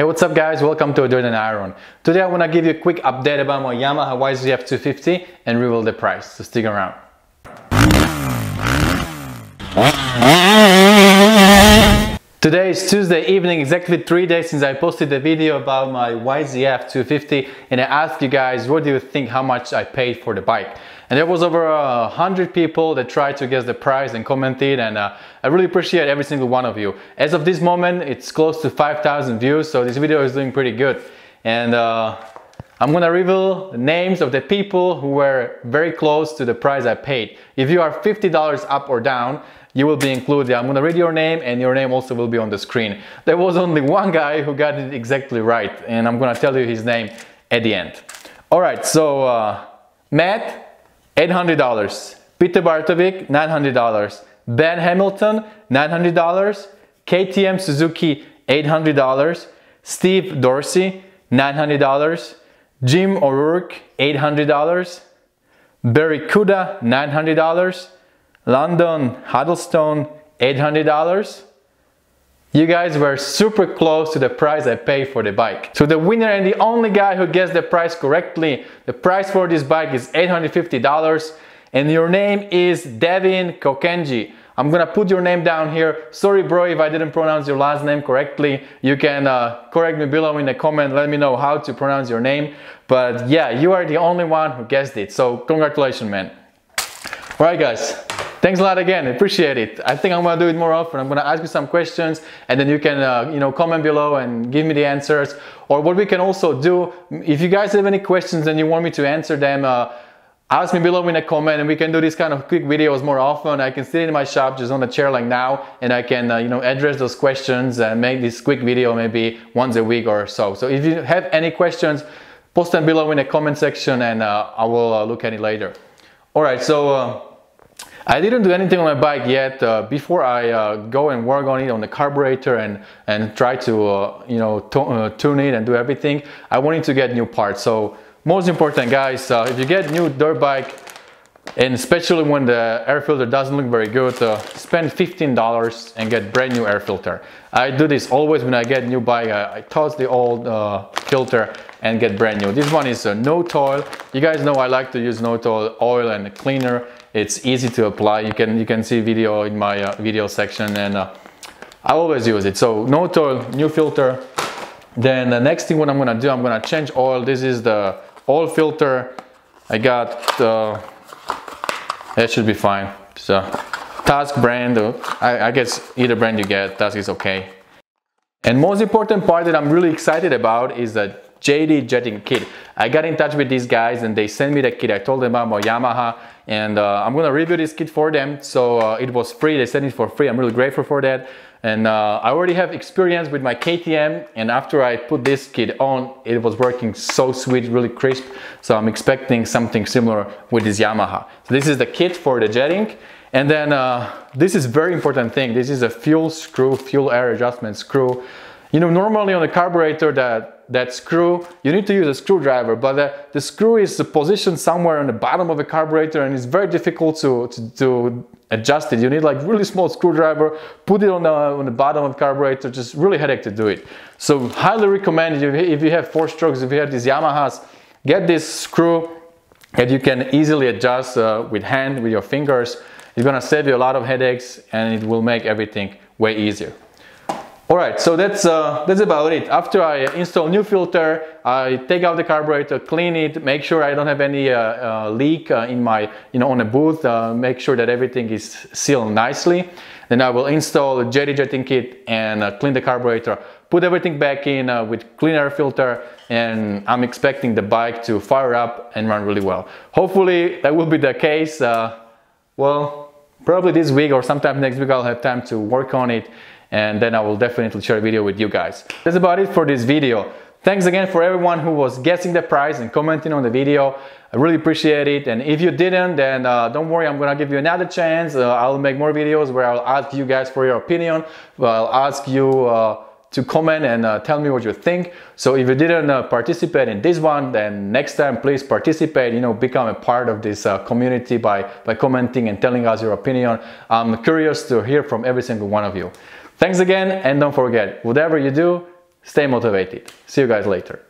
Hey, what's up guys? Welcome to Dirt Iron. Today I want to give you a quick update about my Yamaha YZF 250 and reveal the price, so stick around. Today is Tuesday evening, exactly three days since I posted the video about my YZF 250 and I asked you guys what do you think how much I paid for the bike. And there was over a hundred people that tried to guess the price and commented and uh, I really appreciate every single one of you. As of this moment it's close to 5,000 views so this video is doing pretty good. And uh, I'm gonna reveal the names of the people who were very close to the price I paid. If you are $50 up or down, you will be included. I'm gonna read your name and your name also will be on the screen. There was only one guy who got it exactly right and I'm gonna tell you his name at the end. All right, so uh, Matt, $800. Peter Bartovic, $900. Ben Hamilton, $900. KTM Suzuki, $800. Steve Dorsey, $900. Jim O'Rourke, $800. Barry Kuda, $900. London Huddlestone $800 you guys were super close to the price I paid for the bike. So the winner and the only guy who guessed the price correctly, the price for this bike is $850 and your name is Devin Kokenji. I'm gonna put your name down here. Sorry bro if I didn't pronounce your last name correctly. You can uh, correct me below in the comment, let me know how to pronounce your name. But yeah, you are the only one who guessed it. So congratulations man. Alright guys, Thanks a lot again, appreciate it. I think I'm gonna do it more often. I'm gonna ask you some questions and then you can uh, you know, comment below and give me the answers. Or what we can also do, if you guys have any questions and you want me to answer them, uh, ask me below in a comment and we can do these kind of quick videos more often. I can sit in my shop just on a chair like now and I can uh, you know address those questions and make this quick video maybe once a week or so. So if you have any questions, post them below in the comment section and uh, I will uh, look at it later. All right, so uh, I didn't do anything on my bike yet. Uh, before I uh, go and work on it on the carburetor and, and try to uh, you know uh, tune it and do everything, I wanted to get new parts. So most important guys, uh, if you get new dirt bike, and especially when the air filter doesn't look very good, uh, spend $15 and get brand new air filter. I do this always when I get new bike. I, I toss the old filter and get brand new. This one is a No Toil. You guys know I like to use No Toil oil and cleaner it's easy to apply. You can you can see video in my uh, video section and uh, I always use it. So no oil, new filter. Then the next thing what I'm gonna do, I'm gonna change oil. This is the oil filter. I got uh, that should be fine. So Tusk brand, I, I guess either brand you get, Tusk is okay. And most important part that I'm really excited about is that JD jetting kit. I got in touch with these guys and they sent me the kit. I told them about my Yamaha and uh, I'm gonna review this kit for them. So uh, it was free, they sent it for free. I'm really grateful for that. And uh, I already have experience with my KTM and after I put this kit on, it was working so sweet, really crisp. So I'm expecting something similar with this Yamaha. So this is the kit for the jetting. And then uh, this is very important thing. This is a fuel screw, fuel air adjustment screw. You know, normally on a carburetor that, that screw, you need to use a screwdriver, but the, the screw is positioned somewhere on the bottom of the carburetor and it's very difficult to, to, to adjust it. You need like really small screwdriver, put it on the, on the bottom of the carburetor, just really headache to do it. So highly recommend if you have four strokes, if you have these Yamahas, get this screw that you can easily adjust uh, with hand, with your fingers. It's gonna save you a lot of headaches and it will make everything way easier. Alright, so that's, uh, that's about it. After I install new filter, I take out the carburetor, clean it, make sure I don't have any uh, uh, leak uh, in my, you know, on the booth, uh, make sure that everything is sealed nicely. Then I will install a JD jetting kit and uh, clean the carburetor, put everything back in with clean air filter, and I'm expecting the bike to fire up and run really well. Hopefully that will be the case. well, probably this week or sometime next week I'll have time to work on it and then I will definitely share a video with you guys. That's about it for this video. Thanks again for everyone who was guessing the price and commenting on the video. I really appreciate it. And if you didn't, then uh, don't worry, I'm gonna give you another chance. Uh, I'll make more videos where I'll ask you guys for your opinion. I'll ask you uh, to comment and uh, tell me what you think. So if you didn't uh, participate in this one, then next time please participate, you know, become a part of this uh, community by, by commenting and telling us your opinion. I'm curious to hear from every single one of you. Thanks again and don't forget, whatever you do, stay motivated. See you guys later.